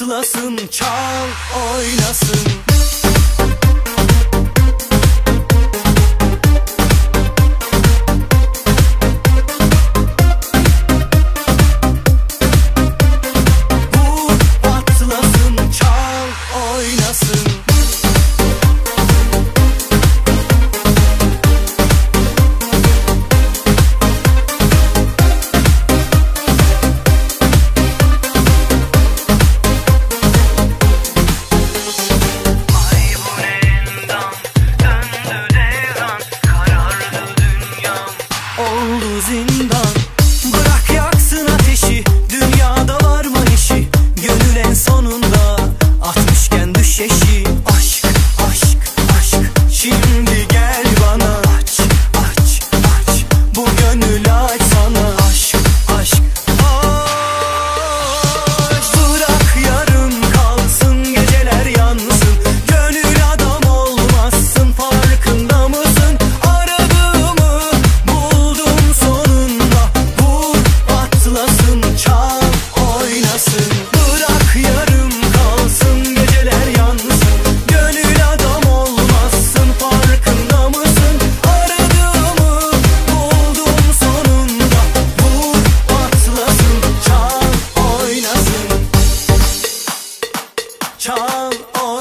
patlasın çal oynasın. Zindan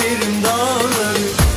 Delerim dağları.